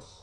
you